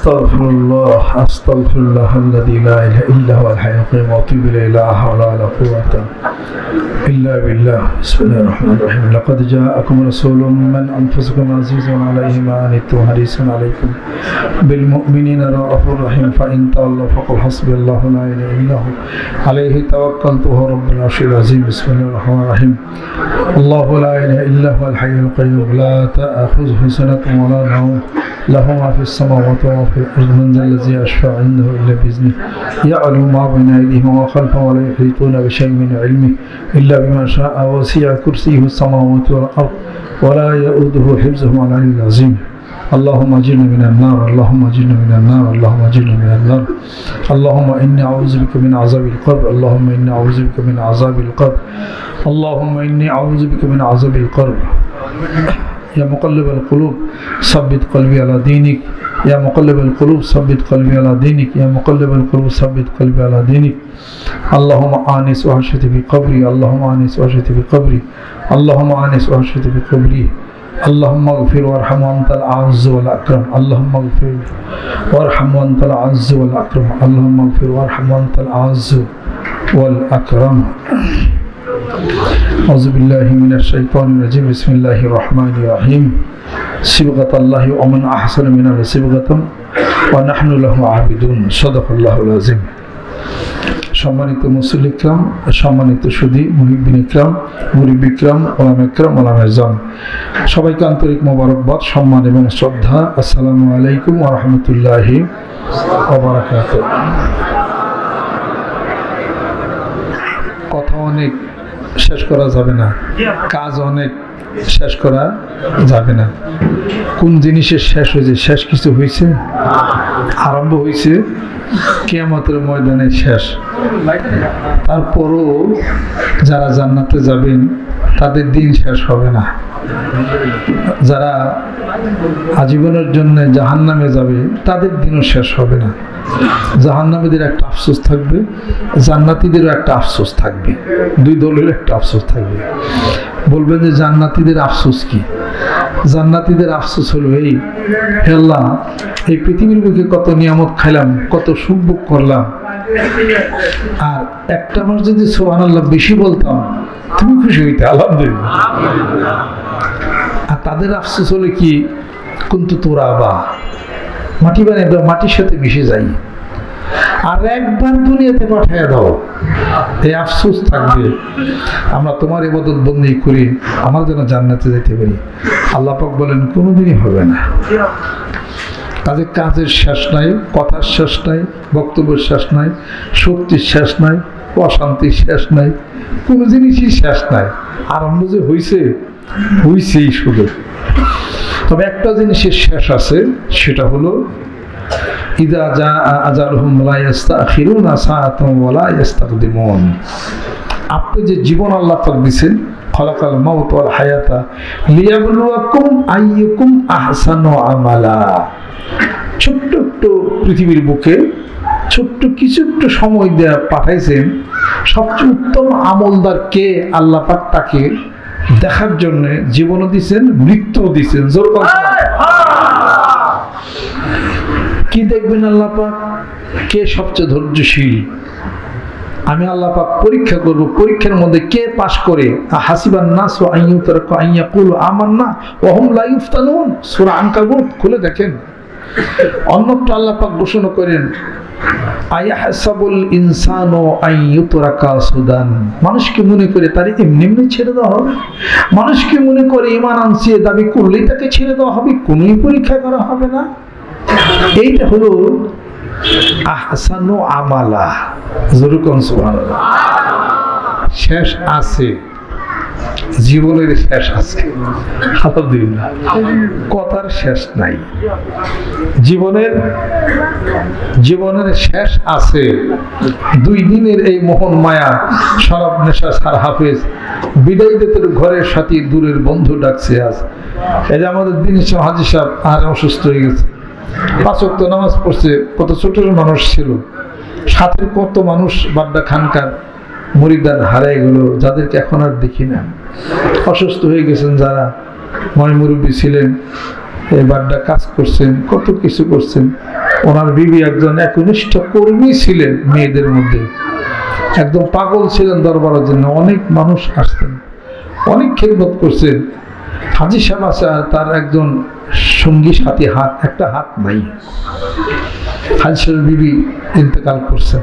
أستغفر الله أستغفر الله الذي لا إله إلا هو الحي القيوم وأتوب إليه لا حول ولا قوة إلا بالله. بسم الله الرحمن الرحيم. لقد جاءكم رسول من أنفسكم عزيز عليه ما عنتم حريص عليكم بالمؤمنين رؤوف رحيم. فإن تولوا فقل حسبي الله لا إله إلا هو عليه توكلت وهو رب العرش العظيم. بسم الله الرحمن الرحيم. الله لا إله إلا هو الحي القيوم. لا تأخذه سنة ولا نوم. له ما في السماوات وما الأرض من الذي يشفع عنده إلا بإذنه. يعلم ما بين أيديهم وما خلفهم ولا يحيطون بشيء من علمه إلا بما شاء. وسع كرسيه السماوات والأرض ولا يؤوده حفظهما العلي العظيم. اللهم اجرنا من النار اللهم اجرنا من النار اللهم اجرنا من النار. اللهم إني أعوذ بك من عذاب القبر اللهم إني أعوذ بك من عذاب القبر. اللهم إني أعوذ بك من عذاب القبر. يا مقلب القلوب ثبت قلبي على دينك. يا مقلب القلوب ثبت قلبي على دينك. يا مقلب القلوب ثبت قلبي على دينك. اللهم آنس وحشتي بقبري اللهم آنس وحشتي بقبري اللهم آنس وحشتي بقبري اللهم اغفر وارحم وأنت الأعز والأكرم. اللهم اغفر وارحم وأنت الأعز والأكرم. اللهم اغفر وارحم وأنت الأعز والأكرم. أعوذ بالله من الشيطان الرجيم بسم الله الرحمن الرحيم صبغة الله ومن أحسن من صبغة ونحن له عابدون صدق الله العظيم সম্মানিত মুসুল ইকরাম সম্মানিত সুদী মুহিবিন ইকরাম মুরিব ইকরাম ওলাম ইকরাম ওলাম এজাম সবাইকে আন্তরিক মোবারকবাদ সম্মান এবং শ্রদ্ধা আসসালামু আলাইকুম ওরহমতুল্লাহি ওবরাকাত কথা অনেক শেষ করা যাবে না। কাজ অনেক শেষ করা যাবে না। কোন জিনিসের শেষ হয়েছে? শেষ কিছু হয়েছে? আরম্ভ হয়েছে কেয়ামতের ময়দানে শেষ। তারপরও যারা জান্নাতে যাবেন, তাদের দিন শেষ হবে না। যারা আজীবনের জন্য জাহান নামে যাবে, তাদের দিনও শেষ হবে না। জাহান্নামীদের একটা আফসোস থাকবে, জান্নাতিদেরও একটা আফসোস থাকবে, দুই দলের একটা আফসোস থাকবে। বলবেন যে জান্নাতিদের আফসোস কি? জান্নাতিদের আফসোস হলো এই হেল্লা এই পৃথিবীর বুকে কত নিয়ামত খাইলাম, কত সুখ করলাম। আর একটা মাস যদি সোহান আল্লাহ বেশি বলতাম, তুমি খুশি হইতে, আলহামদুলিল্লাহ। আর তাদের আফসোস হলো কি? কিন্তু তোরা বা মাটি দাও, মাটির সাথে মিশে যাই। আর একবার দুনিয়াতে পাঠাইয়া দাও, এই আফসোস থাকবে। আমরা তোমার এবাদত বন্দি করি, আমার যেন জান্নাতে যেতে পারি। আল্লাহ পাক বলেন, কোনোদিনই হবে না। তাদের কাজের শেষ নাই, কথার শেষ নাই, বক্তব্যের শেষ নাই, শক্তির শেষ নাই, অশান্তির শেষ নাই, কোনো জিনিসই শেষ নাই। আরম্ভ যে হয়েছে হয়েছেই শুধু। তবে একটা জিনিসের শেষ আছে, সেটা হলো, ইদা যা আজালহুম লা ইস্তাখিরুনা সাআতান ওয়া লা ইস্তাকদিমুন আপনি যে জীবন আল্লাহ পাক দিবেন খলাকাল মাউত ওয়াল হায়াতা লিয়াবলুয়াকুম আইয়ুকুম আহসানু আমালা। ছোট্ট একটু পৃথিবীর বুকে ছোট্ট কিছু একটু সময় দেয়া পাঠাইছেন, সবচেয়ে উত্তম আমলদার কে আল্লাহ পাক তাকে দেখার জন্য জীবনও দিচ্ছেন মৃত্যুও দিছেন। জোর কি দেখবেন আল্লাহ পাক? কে সবচেয়ে ধৈর্যশীল? আমি আল্লাহ পাক পরীক্ষা করব পরীক্ষার মধ্যে কে পাশ করে? হাসিবান নাস ও আইয়ু তারকু আইয়া কুল আমান্না ওহম লা ইফতানুন সূরা আনকাবুত খুলে দেখেন। অন্যটা আল্লাহ পাক ঘোষণা করেন, আয়াহাসাবুল ইনসানো আইয়ুতরাকা সুদান। মানুষকে মনে করে তার এমনি এমনি ছেড়ে দেওয়া হবে। মানুষকে মনে করে ইমান আনছে, দাবি করলেই তাকে ছেড়ে দেওয়া হবে, কোনোই পরীক্ষা করা হবে না। এইটা হলো আহসানু আমালা। জরুকন শেষ আছে। জীবনের শেষ আছে। কথার শেষ নাই। জীবনের জীবনের শেষ আছে। দুই দিনের এই মোহন মায়া শরাব নেশা সার হাফেজ, বিদায় দিতে ঘরের সাথে দূরের বন্ধু ডাকছে আজ। এই যে আমাদের দিন হাজি সাহেব আর অসুস্থ হয়ে গেছে। পাঁচক তো নামাজ পড়ছে, কত ছোট মানুষ ছিল। সাথে কত মানুষ বাড্ডা খানকার। মরিদান হারাই গেল যাদেরকে এখন আর দেখি না। অসুস্থ হয়ে গেছেন যারা, ময় মুরব্বী ছিলেন বাড্ডা কাজ করছেন, কত কিছু করছেন। ওনার বিবি একজন একনিষ্ঠ কর্মী ছিলেন মেয়েদের মধ্যে। একদম পাগল ছিলেন দরবারের জন্য, অনেক মানুষ আসতেন, অনেক খেদমত করছেন। হাজি সাহেব তার একজন সঙ্গী সাথী, হাত, একটা হাত নাই। হাজি সাহেব বিবি ইন্তেকাল করছেন।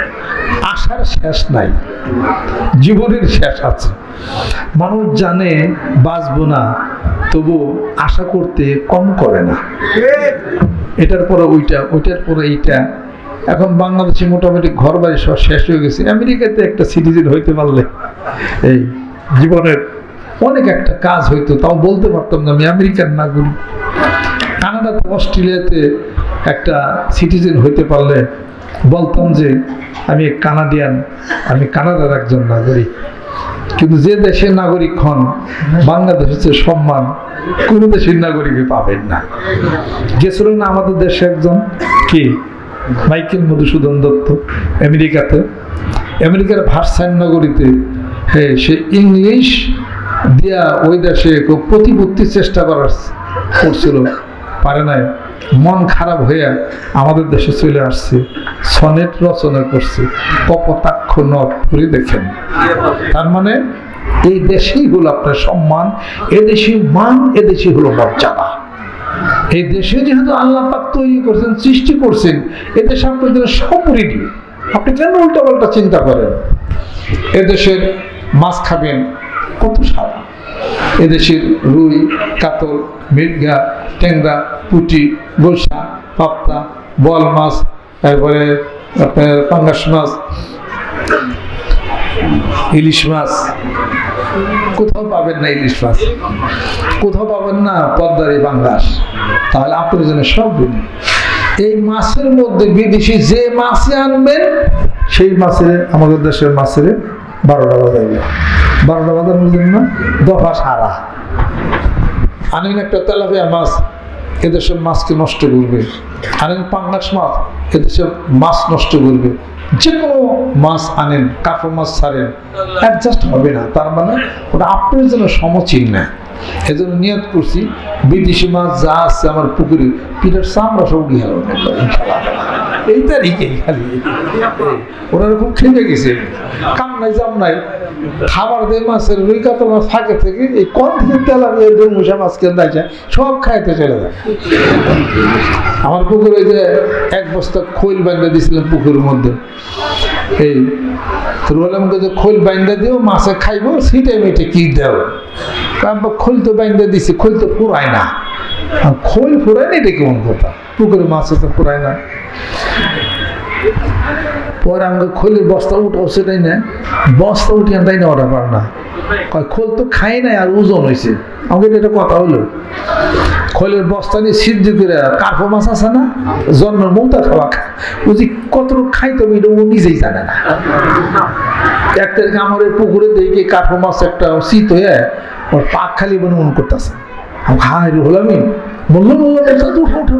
আশার শেষ নাই। জীবনের শেষ আছে। মানুষ জানে বাঁচবো না, তবু আশা করতে কম করে না। এটার পরে ওইটা, ওইটার পরে এইটা। এখন বাংলাদেশে মোটামুটি ঘর বাড়ি সব শেষ হয়ে গেছে। আমেরিকাতে একটা সিটিজেন হইতে পারলে এই জীবনের অনেক একটা কাজ হইতো, তাও বলতে পারতাম না আমি আমেরিকার নাগরিক। কানাডাতে, অস্ট্রেলিয়াতে একটা সিটিজেন হইতে পারলে বলতাম যে আমি কানাডিয়ান, আমি কানাডার একজন নাগরিক। কিন্তু যে দেশের নাগরিক হন, বাংলাদেশ হচ্ছে সম্মান। কোনো দেশের নাগরিকে পাবেন না। গেছিলেন না আমাদের দেশে একজন? কি? মাইকেল মধুসূদন দত্ত, আমেরিকাতে। আমেরিকার ভার্সাইন নগরীতে হ্যাঁ সে ইংলিশ দিয়া ওই দেশে প্রতিপত্তির চেষ্টা করার করছিল। পারে নাই। মন খারাপ হয়ে আমাদের দেশে চলে আসছে। সনেট রচনা করছে। কপতাক্ষ নদ করে দেখেন। তার মানে এই দেশেই হলো আপনার সম্মান এদেশে মান এদেশে হলো মর্যাদা। এই দেশে যেহেতু আল্লাহ পাক তৈরি করছেন, সৃষ্টি করছেন এদেশে আপনার জন্য সব রেডি আপনি কেন উল্টা পাল্টা চিন্তা করেন? এদেশের মাছ খাবেন, কত স্বাদ? এদেশের রুই, কাতল, মৃগা, ট্যাংরা, পুটি গোলসা পাপ্তা বল মাছ, তারপরে আপনার পাঙ্গাস মাছ, ইলিশ মাছ। কোথাও পাবেন না ইলিশ মাছ। কোথাও পাবেন না পদ্মারি বাঙ্গাস তাহলে আপনার জন্য সব বিনি এই মাছের মধ্যে বিদেশি যে মাছে আনবেন, সেই মাছের, আমাদের দেশের মাছের বারোটা বাজাইবে বারোটা বুঝলেন না দফা সারা। আনেন একটা তেলাপিয়া মাছ, এদেশের মাছকে নষ্ট করবে। আনেন পাঙ্গাস মাছ, এদেশের মাছ নষ্ট করবে। যে কোনো মাছ আনেন কাঁকড় মাছ ছাড়েন অ্যাডজাস্ট হবে না। তার মানে ওটা আপনার জন্য সমচিন না এজন্য নিয়ত করছি, বিদেশি মাছ যা আছে আমার পুকুরে, পিঠের চামড়া সব গেল এই তারিখেই খালি। ওরা খুব খেপে গেছে। কাম নাই জাম নাই খাবার দিয়ে মাছের রুই কাতল মাছ ফাঁকে থেকে এই কম থেকে তেল আমি দুই মুসা মাছ কেন্দ্র যায়, সব খাইতে চলে যায়। আমার পুকুরে যে এক বস্তা খৈল বান্ধা দিয়েছিলাম পুকুরের মধ্যে, এই রুয়াল আমাকে যে খোল বাইন্দা দিও মাছে খাইবো সিটে মিটে কি দেও খোল তো বাইন্দা দিছি খোল তো ফুরায় না খোল ফুরায় না এটা কেমন কথা পুকুরে মাছে তো ফুরায় না পরে আমাকে খোলের বস্তা উঠাও সেটাই না বস্তা উঠিয়ে তাই না ওটা পার না কয় খোল তো খাই নাই আর ওজন হয়েছে আমাকে এটা কথা হলো খোলের বস্তা নিয়ে সিদ্ধ করে কার্পো মাছ আছে না? জন্মের মৌতা খাওয়া খায়। বুঝি কতটুকু খাই তবে এটা ও নিজেই জানে না। এক তারিখে আমার পুকুরে দেখে কার্পো মাছ একটা শীত হয়ে ওর পাক খালি বনে মন করতেছে। খাই হলামই বলল বলল উঠো উঠো।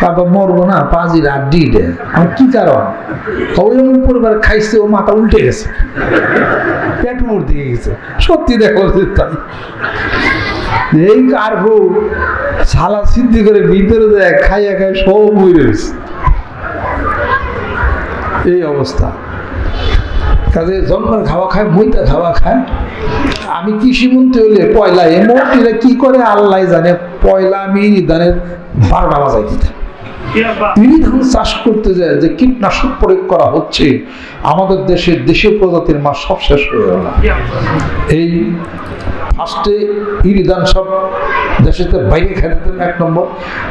কাবা মরবো না পাঁচই আড্ডি দে। আমার কি কারণ? ওই পরিবার খাইছে, ও মাথা উল্টে গেছে। পেট মুড় দিয়ে গেছে। সত্যি দেখো তাই। এই কার্পু সালা সিদ্ধি করে ভিতরে দেয়, খাইয়া খাই সব বই রয়েছে এই অবস্থা। কাজে জন্মের খাওয়া খায়, মইতা খাওয়া খায়। আমি কৃষিমন্ত্রী হলে পয়লা এ মন্ত্রীরা কি করে আল্লাহ জানে, পয়লা আমি নিদানের বারোটা বাজাই দিতাম। তিনি ধান চাষ করতে যায় যে কীটনাশক প্রয়োগ করা হচ্ছে, আমাদের দেশের দেশীয় প্রজাতির মাছ সব শেষ হয়ে গেল। এই ফার্স্টে ইরিদান সব দেশেতে বাইরে খেয়ে দিতেন এক নম্বর।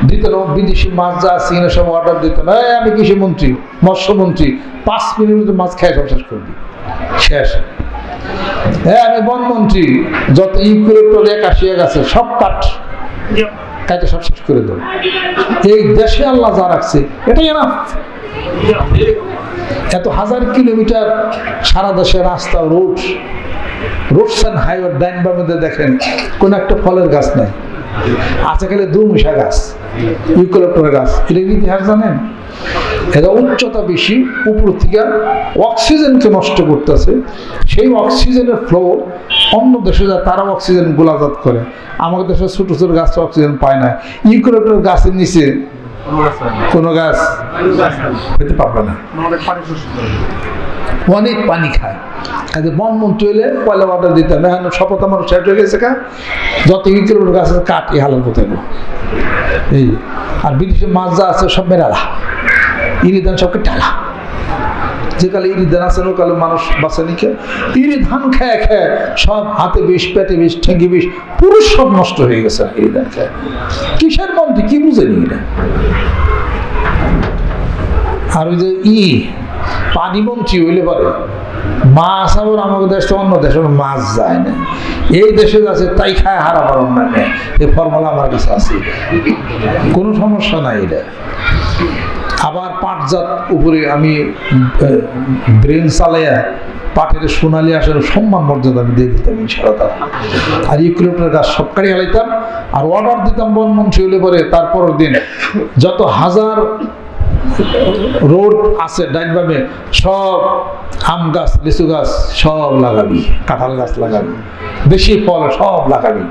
দ্বিতীয় নম্বর, বিদেশি মাছ যা আছে এখানে সব অর্ডার দিতেন। এই, আমি কৃষিমন্ত্রী, মৎস্যমন্ত্রী, পাঁচ মিনিটের মাছ খেয়ে সব শেষ করবি শেষ। হ্যাঁ আমি বনমন্ত্রী, যত ইউক্রেটোল একাশিয়া গেছে, সব কাঠ কাজে সব শেষ করে দেবো। এই দেশে আল্লাহ যা রাখছে, এটাই না এত হাজার কিলোমিটার সারা দেশে রাস্তা, রোড, রোডস অ্যান্ড হাইওয়ে ডাইন বা দেখেন, কোন একটা ফলের গাছ নাই। আছে খালি দুমুষা গাছ ইউকোলেপ্টর গাছ, এটা কি ইতিহাস জানেন? এটা উচ্চতা বেশি, উপর থেকে অক্সিজেনকে নষ্ট করতেছে। সেই অক্সিজেনের ফ্লো অন্য দেশে যায় তারা অক্সিজেন গোলাজাত করে। আমাদের দেশে ছোট ছোট গাছ অক্সিজেন পায় না। ইউকোলেপ্টর গাছের নিচে কোনো গাছ হইতে পারবে না। অনেক পানি খায়। কাজে বন মন্ত্রী হইলে পয়লা অর্ডার দিতাম এখন শপথ আমার সেট হয়ে গেছে কা। যত ইউকিলোমিটার গাছের কাঠ এই হালাল কোথায় এই আর বিদেশে মাছ যা আছে সব মেরালা। ইরিদান সবকে টালা যে কালে ইরিদান আছে ও কালে মানুষ বাঁচা নিখে ইরি ধান খেয়ে খেয়ে সব হাতে বিষ, পেটে বিষ, ঠেঙ্গি বিষ পুরুষ সব নষ্ট হয়ে গেছে ইরিদান খেয়ে। কিসের মন্ত্রী কি বুঝেনি এটা আর ওই যে ই পানি মন্ত্রী হইলে পারে। মাছ আবার আমাদের দেশ অন্য দেশে মাছ যায় না। এই দেশে আছে, তাই খায় হারা পারন না এই ফর্মুলা আমার কাছে আছে। কোনো সমস্যা নাই এটা। আবার পাটজাত উপরে আমি ব্রেন চালাইয়া পাটের সোনালি আসার সম্মান মর্যাদা আমি দিয়ে দিতাম ইনশাআল্লাহ আর ইউক্লিপ্টার গাছ সবকারই হালাইতাম। আর অর্ডার দিতাম বনমন্ত্রী হলে পরে, তারপরের দিন যত হাজার রোড আছে ডাইনবামে সব আম গাছ, লিচু গাছ সব লাগাবি, কাঁঠাল গাছ লাগাবি বেশি ফল সব লাগাবি।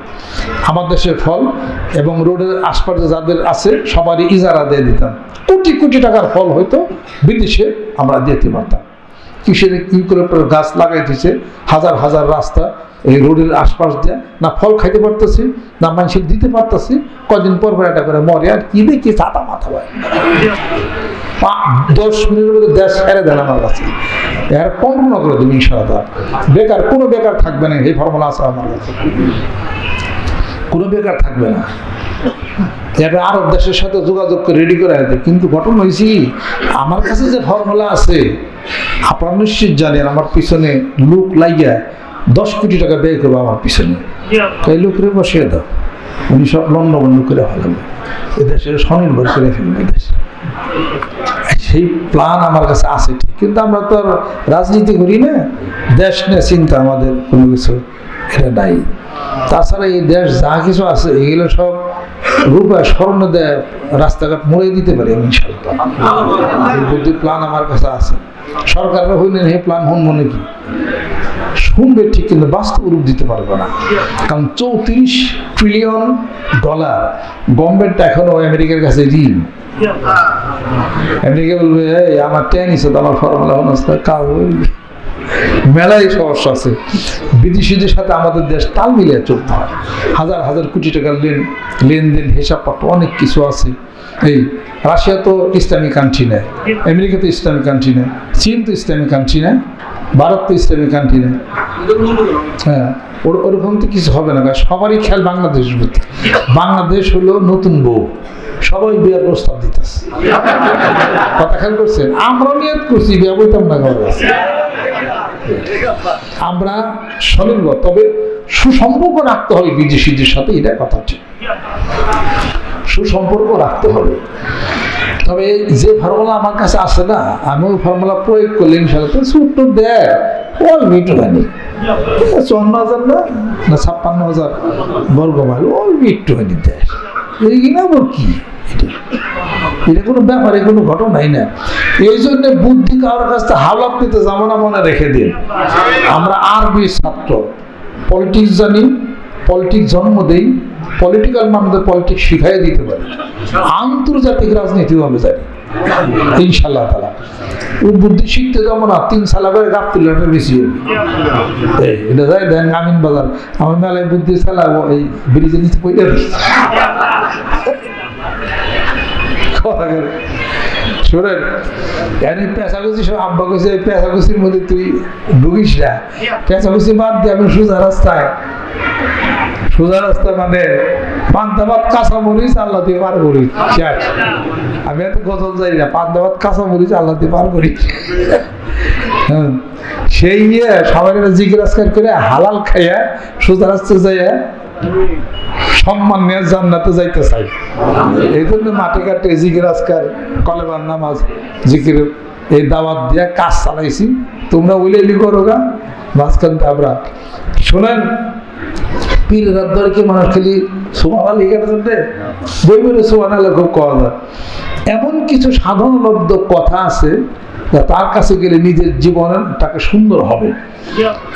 আমার দেশের ফল এবং রোডের আশপাশে যাদের আছে, সবারই ইজারা দিয়ে দিতাম। কোটি কোটি টাকার ফল হয়তো বিদেশে আমরা দিতে পারতাম। কিসের ইউক্রেপ্টর গাছ লাগাইতেছে হাজার হাজার রাস্তা এই রোডের আশপাশ দিয়ে, না ফল খাইতে পারতেছি, না মানুষের দিতে পারতেছি, কদিন পর পর একটা করে মরে, আর কি দেখি ছাতা মাথা ভাই দশ মিনিটের মধ্যে দেশ ছেড়ে দেন আমার কাছে। এর পণ্য করে দেবেন ইনশাআল্লাহ। বেকার, কোনো বেকার থাকবে না, এই ফর্মুলা আছে আমার কাছে। কোনো বেকার থাকবে না। এটা আরব দেশের সাথে যোগাযোগ করে রেডি করে আছে কিন্তু ঘটনা হয়েছি আমার কাছে যে ফর্মুলা আছে, আপনার নিশ্চিত জানেন, আমার পিছনে লুক লাইয়া দশ কোটি টাকা ব্যয় করব আমার পিছনে। এই লোকরে বসিয়ে দাও। উনি সব লন্ডবন্ড করে ফেলাবে এদেশে স্বনির্ভর করে ফেলবে দেশে। সেই প্ল্যান আমার কাছে আছে ঠিক, কিন্তু আমরা তো আর রাজনীতি করি না। দেশ নিয়ে চিন্তা আমাদের কোনো কিছু এটা নাই। তাছাড়া এই দেশ যা কিছু আছে, এগুলো সব রূপা স্বর্ণ দেয় রাস্তাঘাট মরে দিতে পারি ইনশাল্লাহ বুদ্ধি প্ল্যান আমার কাছে আছে। সরকাররা হইলেন এই প্ল্যান হন মনে কি? শুনবে ঠিক, কিন্তু বাস্তব রূপ দিতে পারবে না। কারণ চৌত্রিশ ট্রিলিয়ন ডলার আমেরিকার কাছে ঋণ। আমেরিকা বলবে আমার আমার ফর্মুলা সমস্যা আছে। বিদেশিদের সাথে আমাদের দেশ তাল মিলিয়ে চলতে হয়। হাজার হাজার কোটি টাকার লেন, লেনদেন, হিসাবপত্র, অনেক কিছু আছে। এই, রাশিয়া তো ইসলামিক কান্ট্রি নেয়, আমেরিকা তো ইসলামিক কান্ট্রি নেয়, চীন তো ইসলামিক কান্ট্রি নেয়, ভারত তো ইসলামিক কান্ট্রি নেয়। হ্যাঁ ওর, ওরকম তো কিছু হবে না সবারই খেয়াল বাংলাদেশের প্রতি বাংলাদেশ হলো নতুন বউ, সবাই বিয়ার প্রস্তাব দিতেছে। কথা খেয়াল করছেন? আমরা নিয়ত করছি, বিয়া বইতাম না ঘর আমরা স্বনির্ভর, তবে সুসম্পর্ক রাখতে হবে বিদেশিদের সাথে, এটা কথা ঠিক। সুসম্পর্ক রাখতে হবে। তবে যে ফর্মুলা আমার কাছে আসে না, আমি ওই ফর্মুলা প্রয়োগ করলে ইনশাল্লাহ ছোট্ট দেয়। অল মিটুখানি চুয়ান্ন হাজার না? না, ছাপ্পান্ন হাজার বর্গ মাইল অল মিটুখানি দেয়। এই কিনা কি? এটা কোনো ব্যাপারে কোনো ঘটনাই না এই জন্য বুদ্ধি কারোর কাছ থেকে হাওলাত নিতে যাব না মনে রেখে দিন। আমরা আরবি ছাত্র। পলিটিক্স জানি, পলিটিক্স জন্ম দেই। পলিটিক্যাল মানুষদের পলিটিক্স শিখাই দিতে পারি। আন্তর্জাতিক রাজনীতিও আমি জানি ইনশাল্লাহ তালা ও বুদ্ধি শিখতে যাব না, তিন সালা করে গাপ তুললে বেশি এটা যাই দেন, আমিন বাজার। আমার মেলায় বুদ্ধি চালা এই ব্রিজের নিচে পড়ে শোনেন মধ্যে তুই ঢুকিস না। পেঁচাকুচি বাদ দিয়ে আমি সোজা রাস্তায় সোজা রাস্তা মানে পান্তাবাদ কাঁচা মরিচ আল্লাহ দিয়ে পার করি। আমি এত গজল যাই না পান্তাবাদ কাঁচা মরিচ আল্লাহ দিয়ে পার করি। হ্যাঁ। সেই ইয়ে সবাই জিজ্ঞাসা করে হালাল খাইয়া সোজা রাস্তা যাইয়া সম্মান নিয়ে জান্নাতে যাইতে চাই। এই জন্য মাঠে ঘাটে জিকির আজকার, কলেবার নামাজ জিকির, এই দাওয়াত দিয়ে কাজ চালাইছি। তোমরা এলি করো গা। মাঝখান আমরা শোনেন পীর রাত ধরে কি মানুষ খালি সোমানা লিখে দেয় বই বলে সোমানালে খুব কওয়া যায়। এমন কিছু সাধারণলব্ধ কথা আছে তার কাছে গেলে নিজের জীবনটাকে সুন্দর হবে।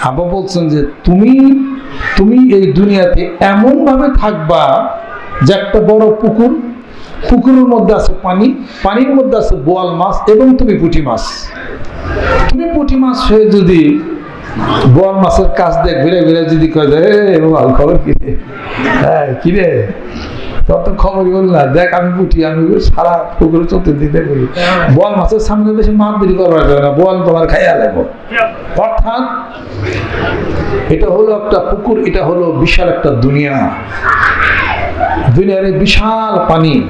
আবার বলছেন যে তুমি তুমি এই দুনিয়াতে এমন ভাবে থাকবা যে একটা বড় পুকুর পুকুরের মধ্যে আছে পানি পানির মধ্যে আছে বোয়াল মাছ এবং তুমি পুঁটি মাছ। তুমি পুঁটি মাছ হয়ে যদি বোয়াল মাছের কাছ দিয়ে ঘুরে ঘুরে যদি কয় যে "এ, বোয়াল খবর কি রে? হ্যাঁ কি রে? তোর তো খবরই বল না। দেখ আমি পুঁটি আমি সারা পুকুরে চতুর্দিকে করি বোয়াল মাছের সামনে বেশি মাছ বিক্রি করবার যাবে না বোয়াল তোমার খাইয়া লাগবো। অর্থাৎ এটা হলো একটা পুকুর এটা হলো বিশাল একটা দুনিয়া। দুনিয়ার বিশাল পানি।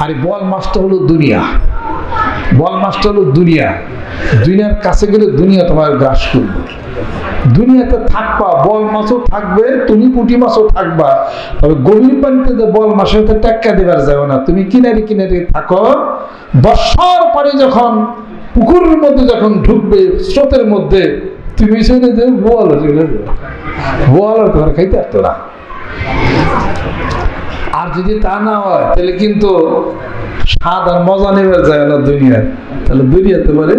আর বল মাছটা হলো দুনিয়া। বল মাছটা হলো দুনিয়া দুনিয়ার কাছে গেলে দুনিয়া তোমার গ্রাস করবে দুনিয়াতে থাকবা বল মাছও থাকবে তুমি পুঁটি মাছও থাকবা তবে গভীর পানিতে যে বল মাছের সাথে টেক্কা দেবার যাবে না তুমি কিনারি কিনারি থাকো বর্ষার পরে যখন পুকুরের মধ্যে যখন ঢুকবে স্রোতের মধ্যে তুমি শুনে যে বল চলে বল তোমার খাইতে পারতো না আর যদি তা না হয় তাহলে কিন্তু স্বাদ আর মজা নেবার যায় না দুনিয়ার তাহলে দুনিয়াতে বলে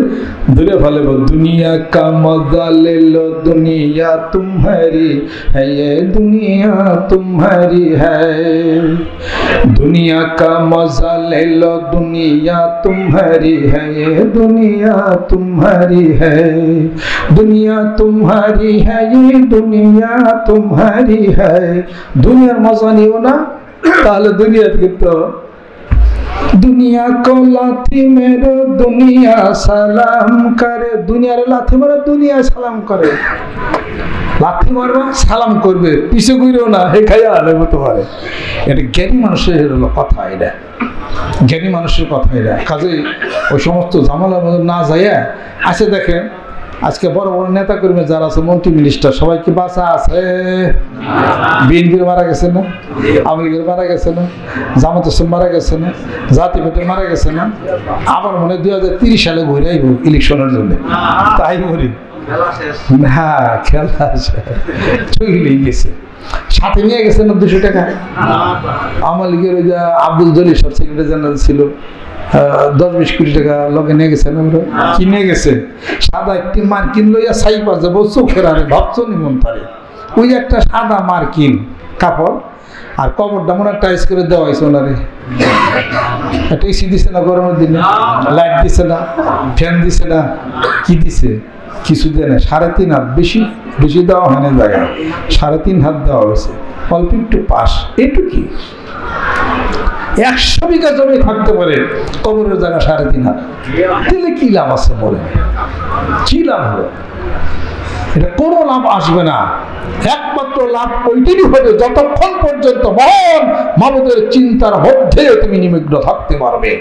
দূরে ভালো দুনিয়া কা মজা লে লো দুনিয়া तुम्हारी है ये दुनिया तुम्हारी है दुनिया का मजा ले लो दुनिया तुम्हारी है ये दुनिया तुम्हारी है दुनिया तुम्हारी है ये दुनिया तुम्हारी है দুনিয়ার মজা নিও না তাহলে দুনিয়া কিন্তু দুনিয়া কো লাথি মেরো, দুনিয়া সালাম করে। দুনিয়ার লাথি মেরো দুনিয়া সালাম করে। লাথি মারবা, সালাম করবে। পিছু করেও না, হে খাইয়া আলেবো তোমার এটা জ্ঞানী মানুষের হলো কথা এটা। জ্ঞানী মানুষের কথা এটা। কাজে ওই সমস্ত মধ্যে না যাইয়া আছে দেখেন আজকে বড় বড় নেতা কর্মী যারা আছে মন্ত্রী মিনিস্টার সবাই কি বাঁচা আছে। বিএনপির মারা গেছে না? আওয়ামী লীগের মারা গেছে না? জামাত হোসেন মারা গেছে না? জাতি পেটের মারা গেছে না? আবার মনে হয় দুই হাজার তিরিশ সালে ঘুরে আইব ইলেকশনের জন্য। তাই করি না খেলা চলেই গেছে। সাথে নিয়ে গেছে না দুশো টাকা? আওয়ামী লীগের ওই যে আব্দুল জলিল সব সেক্রেটারি জেনারেল ছিল। দশ বিশ কোটি টাকা লগে নিয়ে গেছে না ওরা? কি নিয়ে গেছে? সাদা একটি মার্কিন লইয়া সাইপা যাব চোখের আরে ভাবছ নিমন তারে? ওই একটা সাদা মার্কিন কাপড় আর কবরটা মনে টাইস করে দেওয়া হয়েছে ওনারে। একটা এসি দিছে না গরমের দিনে? লাইট দিছে না? ফ্যান দিছে না? কি দিছে? কিছু দেয় না। সাড়ে তিন হাত বেশি বেশি দেওয়া হয় না জায়গায়। সাড়ে তিন হাত দেওয়া হয়েছে। অল্প একটু পাস এটুকি। একশো বিঘা জমি থাকতে পারে, কবরের জায়গা সাড়ে তিন হাত তাহলে কি লাভ আছে বলে কি লাভ হলো এটা কোনো লাভ আসবে না। একমাত্র লাভ ওইটিরই হবে, যতক্ষণ পর্যন্ত মহান মানুষের চিন্তার মধ্যে তুমি নিমগ্ন থাকতে পারবে।